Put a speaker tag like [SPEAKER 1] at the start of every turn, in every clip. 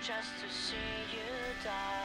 [SPEAKER 1] just to see you die.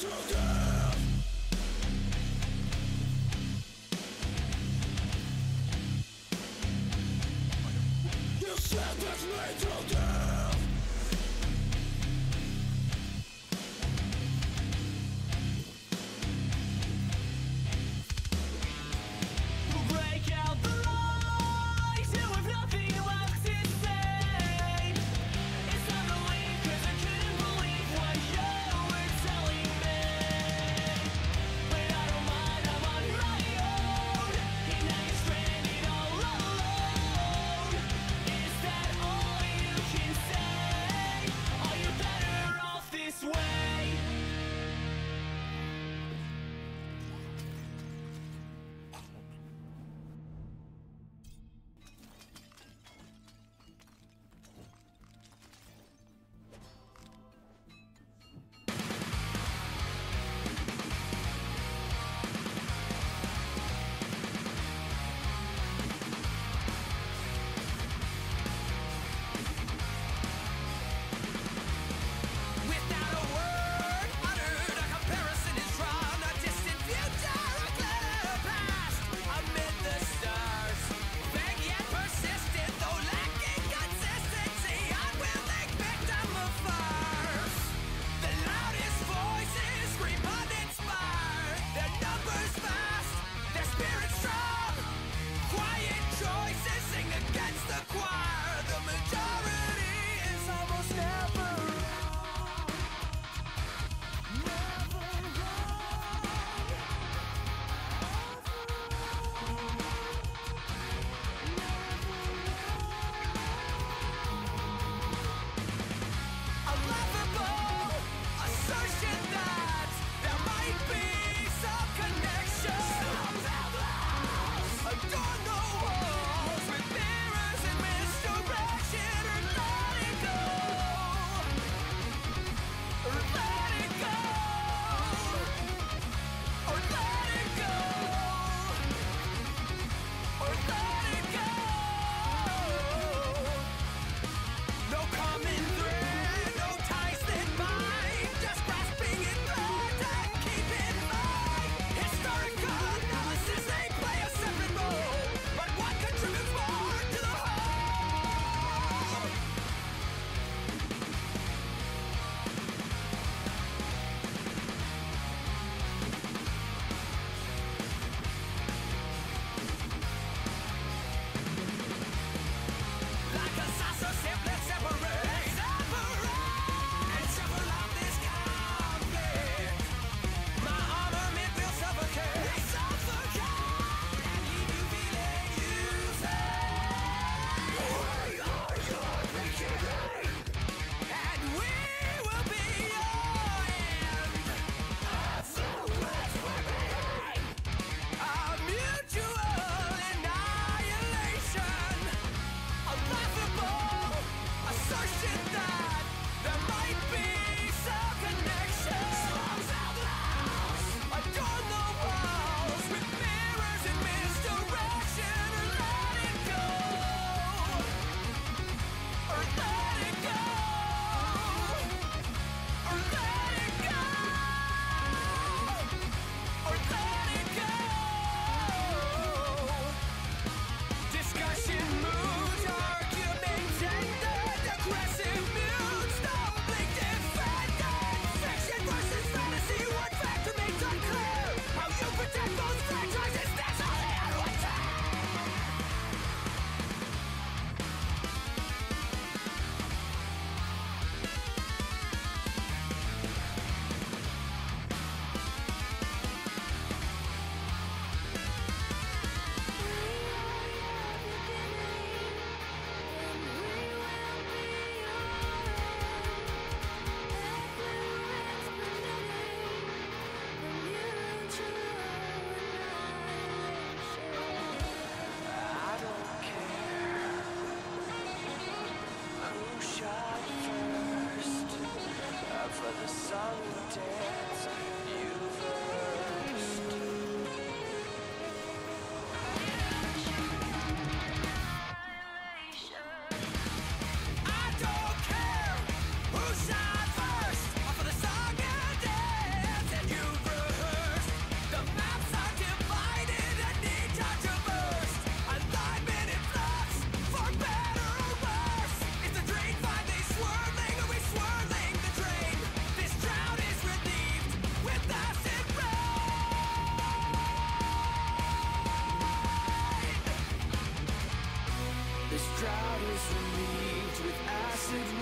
[SPEAKER 2] It's not Hold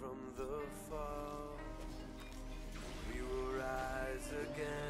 [SPEAKER 2] from the fall. We will rise again.